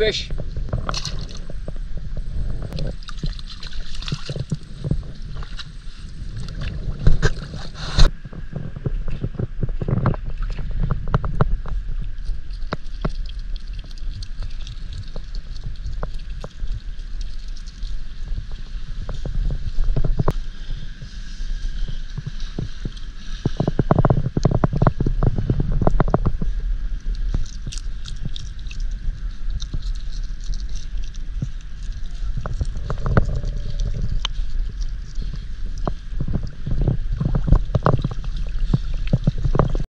fish.